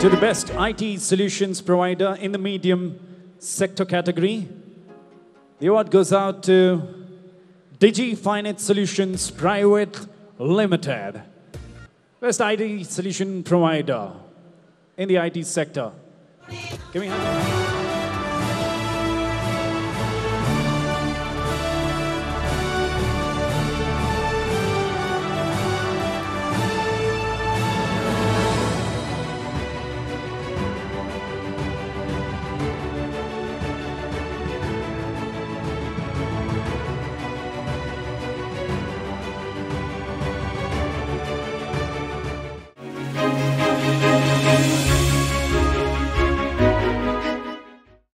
to the best IT solutions provider in the medium sector category. The award goes out to Digifinite Solutions Private Limited. Best IT solution provider in the IT sector. Give me a.